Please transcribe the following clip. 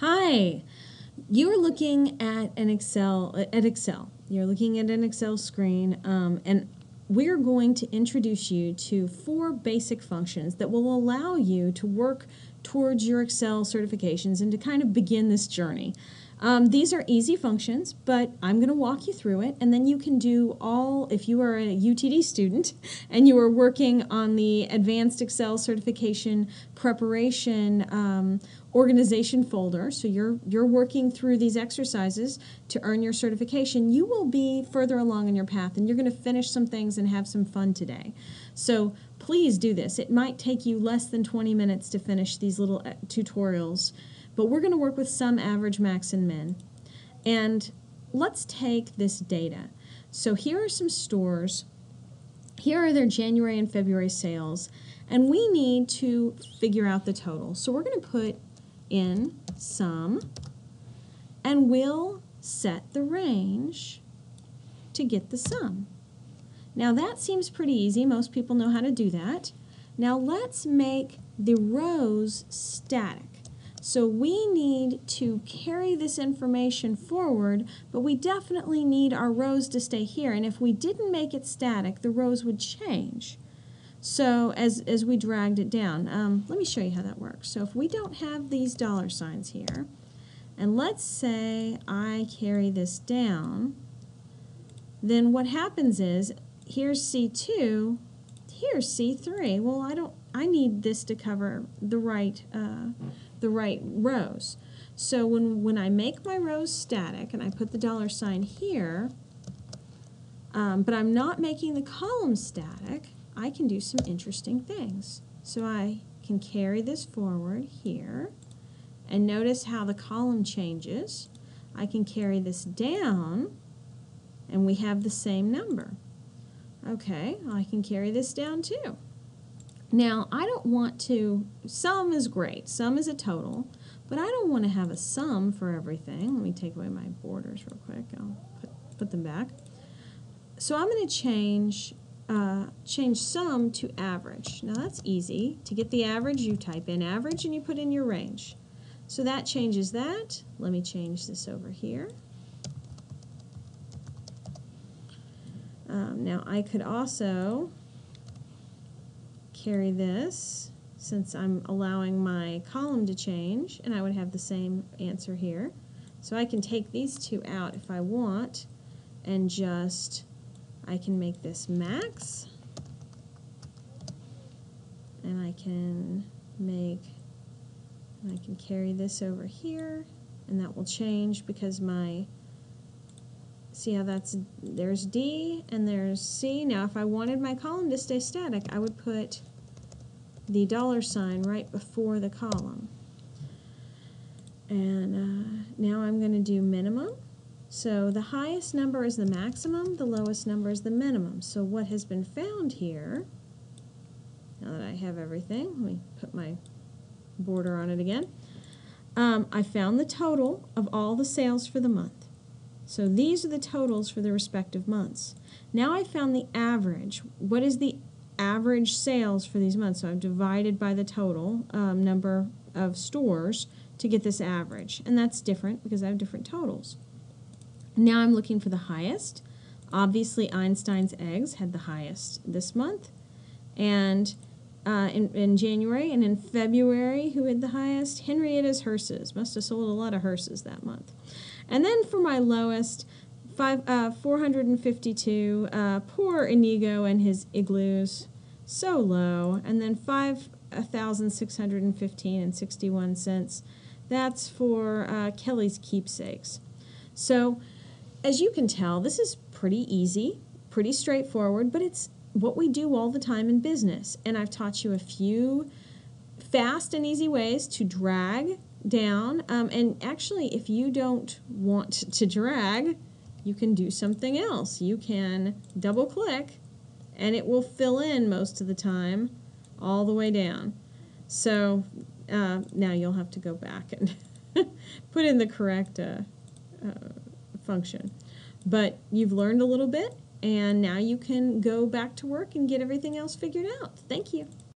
Hi, you're looking at an Excel at Excel. You're looking at an Excel screen, um, and we're going to introduce you to four basic functions that will allow you to work towards your Excel certifications and to kind of begin this journey. Um, these are easy functions, but I'm going to walk you through it, and then you can do all, if you are a UTD student and you are working on the Advanced Excel Certification Preparation um, organization folder, so you're, you're working through these exercises to earn your certification, you will be further along in your path, and you're going to finish some things and have some fun today. So please do this. It might take you less than 20 minutes to finish these little uh, tutorials. But we're going to work with some average, max, and min. And let's take this data. So here are some stores. Here are their January and February sales. And we need to figure out the total. So we're going to put in sum, and we'll set the range to get the sum. Now that seems pretty easy. Most people know how to do that. Now let's make the rows static. So we need to carry this information forward, but we definitely need our rows to stay here. And if we didn't make it static, the rows would change. So as, as we dragged it down, um, let me show you how that works. So if we don't have these dollar signs here, and let's say I carry this down, then what happens is, here's C2, here's C3. Well, I don't, I need this to cover the right, uh, the right rows. So when, when I make my rows static and I put the dollar sign here, um, but I'm not making the column static, I can do some interesting things. So I can carry this forward here, and notice how the column changes. I can carry this down, and we have the same number. Okay, I can carry this down too. Now, I don't want to, sum is great, sum is a total, but I don't want to have a sum for everything. Let me take away my borders real quick. I'll put, put them back. So I'm going to change uh, change sum to average. Now that's easy. To get the average, you type in average and you put in your range. So that changes that. Let me change this over here. Um, now I could also carry this since I'm allowing my column to change and I would have the same answer here. So I can take these two out if I want and just I can make this max and I can make I can carry this over here and that will change because my see how that's there's D and there's C now if I wanted my column to stay static I would put the dollar sign right before the column. And uh, now I'm going to do minimum. So the highest number is the maximum, the lowest number is the minimum. So what has been found here, now that I have everything, let me put my border on it again. Um, I found the total of all the sales for the month. So these are the totals for the respective months. Now I found the average. What is the average sales for these months. So I've divided by the total um, number of stores to get this average. And that's different because I have different totals. Now I'm looking for the highest. Obviously Einstein's eggs had the highest this month. And uh, in, in January and in February, who had the highest? Henrietta's hearses. Must have sold a lot of hearses that month. And then for my lowest, Five, uh, 452, uh, poor Inigo and his igloos, so low. And then 5,615 and 61 cents. That's for uh, Kelly's keepsakes. So as you can tell, this is pretty easy, pretty straightforward, but it's what we do all the time in business. And I've taught you a few fast and easy ways to drag down. Um, and actually, if you don't want to drag, you can do something else. You can double click and it will fill in most of the time all the way down. So uh, now you'll have to go back and put in the correct uh, uh, function. But you've learned a little bit and now you can go back to work and get everything else figured out. Thank you.